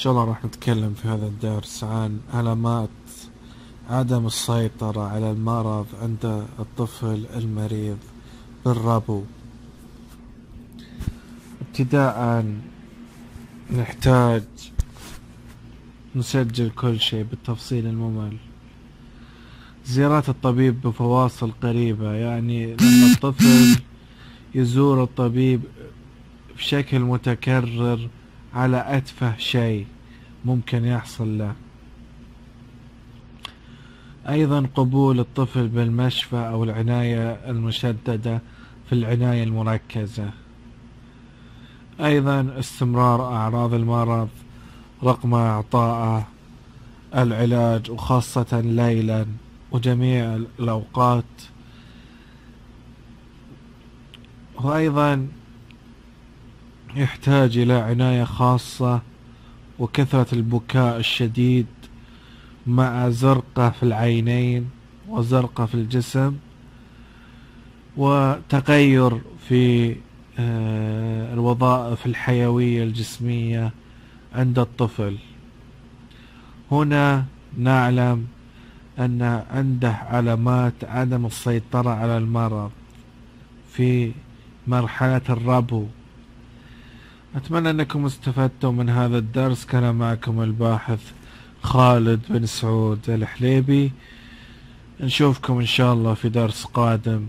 شاء الله راح نتكلم في هذا الدرس عن علامات عدم السيطرة على المرض عند الطفل المريض بالربو. ابتداء نحتاج نسجل كل شيء بالتفصيل الممل. زيارات الطبيب بفواصل قريبة يعني لما الطفل يزور الطبيب بشكل متكرر على أتفه شيء ممكن يحصل له. أيضا قبول الطفل بالمشفى أو العناية المشددة في العناية المركزة. أيضا استمرار أعراض المرض رغم إعطائه العلاج وخاصة ليلا وجميع الأوقات. وأيضا يحتاج إلى عناية خاصة وكثرة البكاء الشديد مع زرقة في العينين وزرقة في الجسم وتغير في آه، الوظائف الحيوية الجسمية عند الطفل. هنا نعلم أن عنده علامات عدم السيطرة على المرض في مرحلة الربو. أتمنى أنكم استفدتم من هذا الدرس كان معكم الباحث خالد بن سعود الحليبي. نشوفكم إن شاء الله في درس قادم.